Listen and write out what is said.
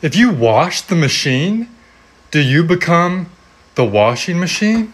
If you wash the machine, do you become the washing machine?